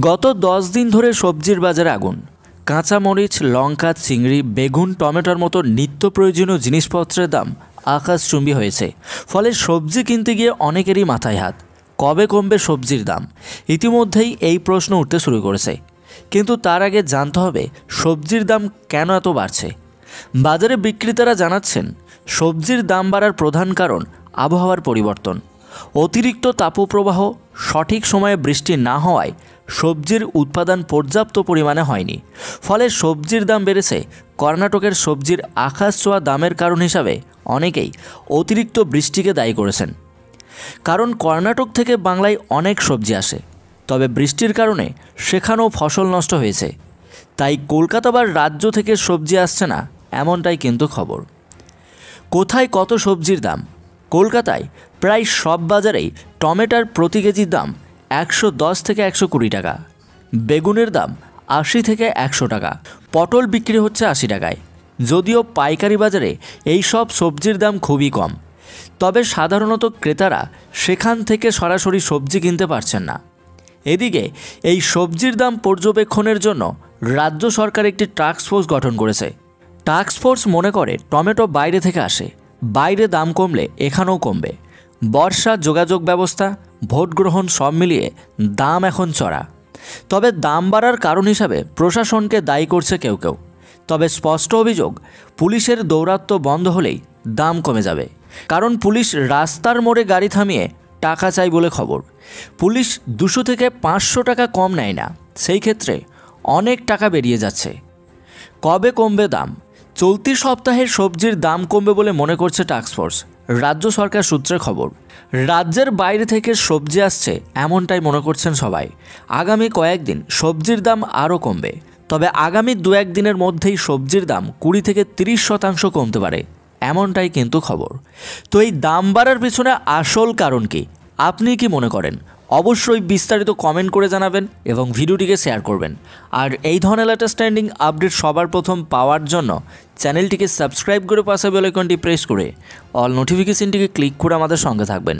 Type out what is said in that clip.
গত দশ দিন ধরে সবজির বাজারে আগুন। কাঁচামরিচ, লঙ্কা, চিংড়ি, বেগুন, টমেটোর মতো নিত্য প্রয়োজনীয় জিনিসপত্রের দাম আকাশচুম্বী হয়েছে। ফলে সবজি কিনতে গিয়ে অনেকেরই মাথায় হাত। কবে কমবে সবজির দাম? ইতিমধ্যেই এই প্রশ্ন উঠতে শুরু করেছে। কিন্তু তার আগে জানতে হবে, সবজির দাম কেন এত বাড়ছে? বাজারে বিক্রেতারা জানাচ্ছেন, সবজির দাম বাড়ার প্রধান কারণ আবহাওয়ার পরিবর্তন। অতিরিক্ত তাপপ্রবাহ সঠিক সময়ে বৃষ্টি না হওয়ায় সবজির উৎপাদন পর্যাপ্ত পরিমাণে হয়নি। ফলে সবজির দাম বেড়েছে। কর্ণাটকের সবজির আকাশ ছোঁয়া দামের কারণ হিসাবে অনেকেই অতিরিক্ত বৃষ্টিকে দায়ী করেছেন। কারণ কর্ণাটক থেকে বাংলায় অনেক সবজি আসে। তবে বৃষ্টির কারণে সেখানেও ফসল নষ্ট হয়েছে। তাই কলকাতা বা রাজ্য থেকে সবজি আসছে না, এমনটাই কিন্তু খবর। কোথায় কত সবজির দাম? কলকাতায় প্রায় সব বাজারেই টমেটোর প্রতি কেজির দাম একশো দশ থেকে একশো কুড়ি টাকা। বেগুনের দাম আশি থেকে একশো টাকা। পটল বিক্রি হচ্ছে আশি টাকায়। যদিও পাইকারি বাজারে এই সব সবজির দাম খুবই কম। তবে সাধারণত ক্রেতারা সেখান থেকে সরাসরি সবজি কিনতে পারছেন না। এদিকে এই সবজির দাম পর্যবেক্ষণের জন্য রাজ্য সরকার একটি টাস্ক ফোর্স গঠন করেছে। টাস্ক ফোর্স মনে করে টমেটো বাইরে থেকে আসে। বাইরে দাম কমলে এখানেও কমবে। বর্ষা যোগাযোগ ব্যবস্থা ভোট গ্রহণ সব মিলিয়ে দাম এখন চড়া। তবে দাম বাড়ার কারণ হিসাবে প্রশাসনকে দায়ী করছে কেউ কেউ। তবে স্পষ্ট অভিযোগ, পুলিশের দৌরাত্ম্য বন্ধ হলেই দাম কমে যাবে। কারণ পুলিশ রাস্তার মোড়ে গাড়ি থামিয়ে টাকা চাই বলে খবর। পুলিশ দুশো থেকে পাঁচশো টাকা কম নেয় না। সেই ক্ষেত্রে অনেক টাকা বেরিয়ে যাচ্ছে। কবে কমবে দাম? চলতি সপ্তাহে সবজির দাম কমবে বলে মনে করছে টাস্কফোর্স রাজ্য সরকার সূত্রে খবর, রাজ্যের বাইরে থেকে সবজি আসছে এমনটাই মনে করছেন সবাই। আগামী কয়েকদিন সবজির দাম আরও কমবে, তবে আগামী দু একদিনের মধ্যেই সবজির দাম কুড়ি থেকে তিরিশ শতাংশ কমতে পারে, এমনটাই কিন্তু খবর। তো এই দাম বাড়ার পিছনে আসল কারণ কি? আপনি কি মনে করেন? অবশ্যই বিস্তারিত কমেন্ট করে জানাবেন এবং ভিডিওটিকে শেয়ার করবেন। আর এই ধরনের লেটাস্ট্যান্ডিং আপডেট সবার প্রথম পাওয়ার জন্য চ্যানেলটিকে সাবস্ক্রাইব করে পাশে বেলাইকনটি প্রেস করে অল নোটিফিকেশনটিকে ক্লিক করে আমাদের সঙ্গে থাকবেন।